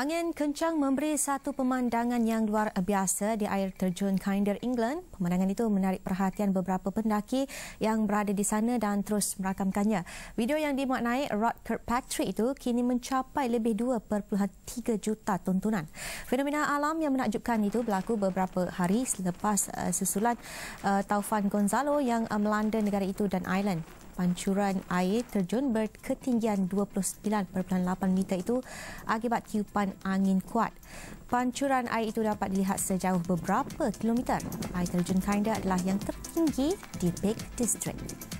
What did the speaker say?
Angin kencang memberi satu pemandangan yang luar biasa di air terjun Kinder, England. Pemandangan itu menarik perhatian beberapa pendaki yang berada di sana dan terus merakamkannya. Video yang dimaknai Rod Kirkpatrick itu kini mencapai lebih 2.3 juta tontonan. Fenomena alam yang menakjubkan itu berlaku beberapa hari selepas uh, susulan uh, taufan Gonzalo yang uh, melanda negara itu dan Ireland pancuran air terjun berketinggian 29.8 meter itu akibat tiupan angin kuat. Pancuran air itu dapat dilihat sejauh beberapa kilometer. Air terjun Kinder adalah yang tertinggi di Big District.